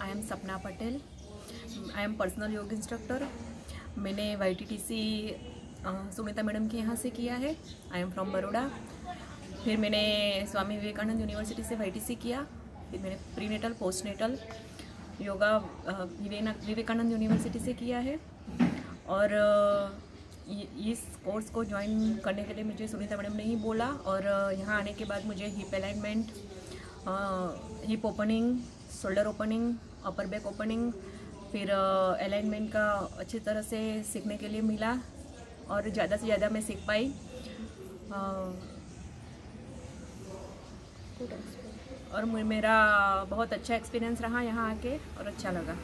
I am Sapna Patel I am personal yog instructor मैंने Y T T C Sunita madam के यहाँ से किया है। आई एम फ्रॉम बड़ोड़ा फिर मैंने स्वामी विवेकानंद यूनिवर्सिटी से वाई टी सी किया। फिर मैंने prenatal postnatal yoga Vivekananda university से किया है। और इस कोर्स को ज्वाइन करने के लिए मुझे सुनीता मैडम ने ही बोला। और यहाँ आने के बाद मुझे hip alignment hip opening shoulder opening upper back opening फिर अलाइनमेंट का अच्छी तरह से सीखने के लिए मिला और ज़्यादा से ज़्यादा मैं सीख पाई। और मेरा बहुत अच्छा एक्सपीरियंस रहा यहाँ आके और अच्छा लगा।